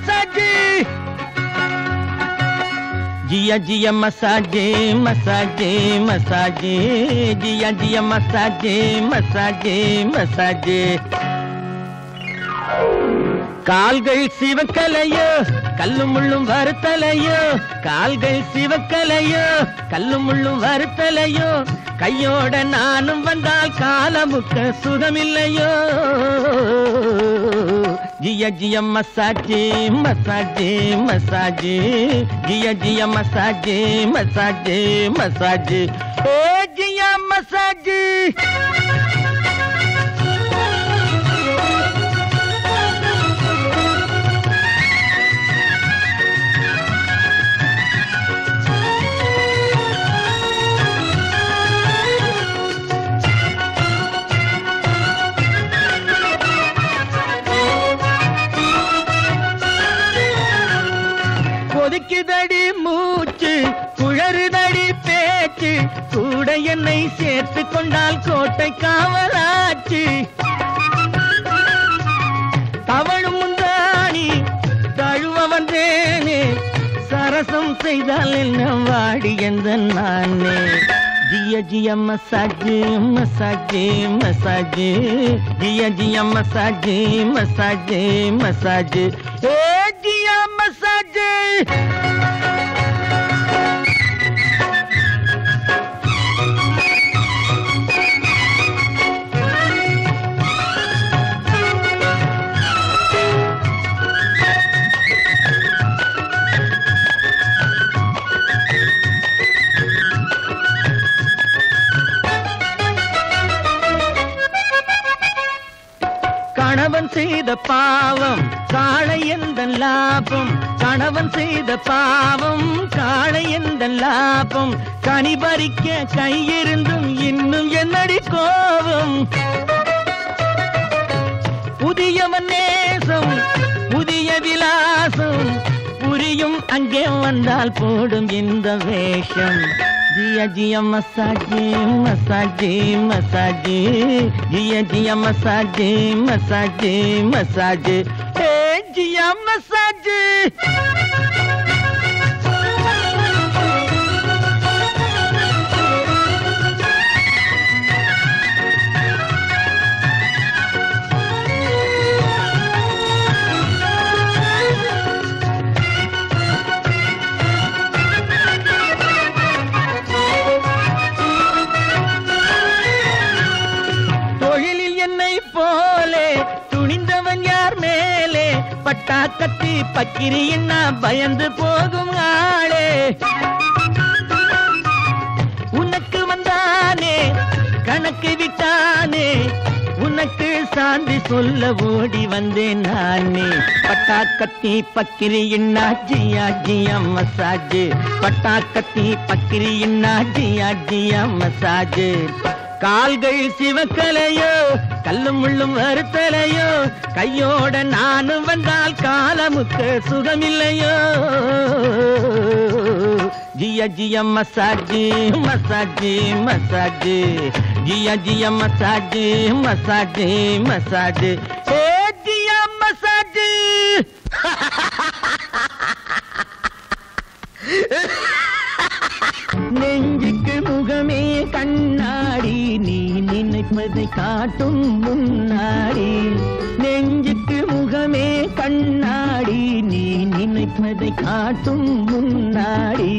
மசாஜி. ஜியா ஜியா மசாஜே மசாஜே மசாஜே. ஜியா ஜியா மசாஜே மசாஜே மசாஜே. கால்கள் சிவக்கலையோ கல்லும் முள்ளும் வருத்தலையோ கால்கள் சிவக்கலையோ கல்லும் முள்ளும் வருத்தலையோ கையோட நானும் வந்தால் காலமுக்க சுகமில்லையோ? ஜிய ஜிய மசாஜி மசாஜி மசாஜி. ஜிய ஜிய மசாஜி மசாஜி மசாஜி. ஓ ஜிய மசாஜி. கொதிக்குதடி மூச்சு குழறுதடி பேச்சு கூட என்னை சேர்த்து கொண்டால் கோட்டை காவலாச்சு. தவழும் முந்தாணி தழுவ வந்தேனே சரசம் செய்தால் என்ன வாடி எந்த நானே. ஜிய ஜிய மசாஜ் மசாஜ் மசாஜ் ஜிய ஜிய மசாஜ் மசாஜ் மசாஜ். ஏ கணவன் செய்த பாவம் காளை எந்த லாபம்? கணவன் செய்த பாவம் காளை எந்த லாபம்? கனி பறிக்க கையிருந்தும் இன்னும் என்னடி கோபம்? புதியவன் நேசம் புதிய விலாசம். புரியும் அங்கே வந்தால் போடும் இந்த வேஷம். ஜிய ஜிய மசாஜி மசாஜி மசாஜி. ஜிய ஜிய மசாஜே மசாஜே மசாஜே. ஏ ஜிய மசாஜே காக்கத்தி கத்தி பயந்து போகும் ஆளே? உனக்கு வந்தானே கணக்கு விட்டானே உனக்கு சாந்தி சொல்ல ஓடி வந்தேன் நானே. பட்டா கத்தி பக்கிரி இன்னா ஜியா ஜியா மசாஜ் பட்டா கத்தி பக்கிரி இன்னா ஜியா ஜியா மசாஜ் கால்கள் சிவக்கலையோ கல்லும் முள்ளும் வருத்தலையோ கையோட நானும் வந்தால் காலமுக்கு சுகமில்லையோ. ஜிய ஜிய மசாஜி மசாஜி மசாஜ். ஜிய ஜிய மசாஜி மசாஜ் மசாஜ். ஏ ஜிய மசாஜ். நெஞ்சுக்கு முகமே கண்ணாடி நீ நினைப்பதை காட்டும் முன்னாடி. நெஞ்சுக்கு முகமே கண்ணாடி நீ நினைப்பதை காட்டும் முன்னாடி.